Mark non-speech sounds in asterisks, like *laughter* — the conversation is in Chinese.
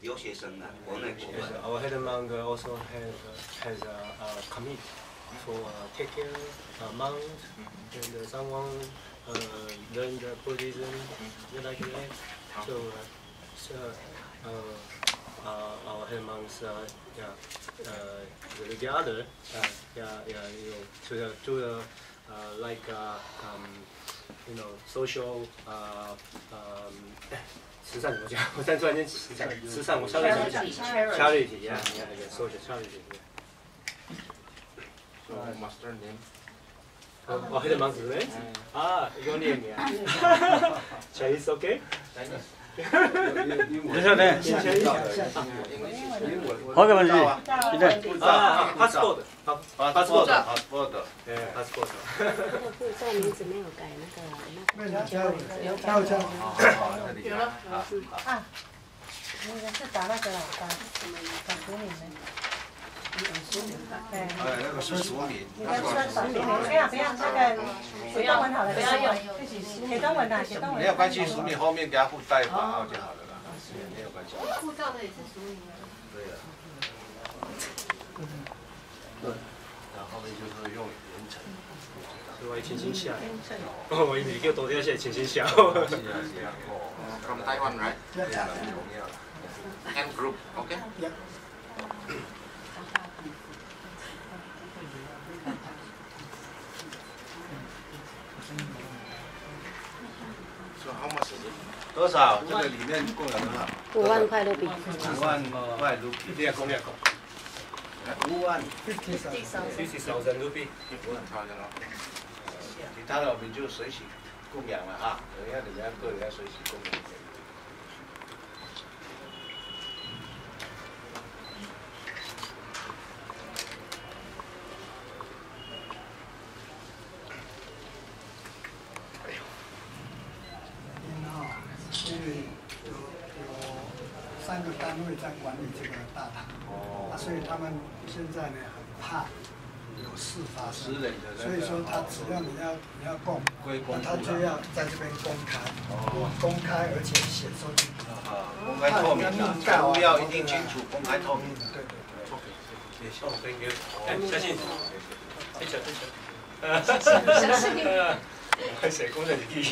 留学生的国内国外。 Our headman also has has a, a committee for uh, take care uh, monk and uh, someone uh, learn the Buddhism like that. So, uh, so uh, uh, our headman's uh, yeah uh, the, the other uh, yeah yeah you know to the to the uh, like uh, um, you know social uh, um, *laughs* 慈善怎么讲？我现在突然间慈善，慈善我稍微想*laughs* 一下 Charity. charity yeah yeah yeah social charity yeah. So master name. *laughs* 你晓得？好，没问题。现在啊，passport，好，passport，好，passport，哎，passport。护照名字没有改，那个那个。那叫叫叫。好，好，理解了。啊，那个是打那个老板，打给你们。对。哎，那个是俗名。你跟说属名，不要不要那个写中文好了，不要用，写中文的，写中文。没有关系，后面给他附带版号就好了啦，没有关系。护照的也是。对呀。然后后面就是用连城。我清新下。我以为叫多啲些清新下。From Taiwan, right? And group, okay? 多少？这个里面共有多少？五万块卢比。五万块卢比。你也讲，你讲。五万。Fifty thousand rupee。五万。超的咯。其他的我们就随喜供养了哈，等一下你们要个人要随喜供养。因为有有三个单位在管理这个大堂，啊，所以他们现在呢很怕有事发生，所以说他只要你要你要供，那他就要在这边公开，公开而且写收据，啊，公开透明的，财务要一定清楚，公开透明的。对对对。哦，thank you。哎，相信。谢谢谢谢。相信。呃，谁公认你第一？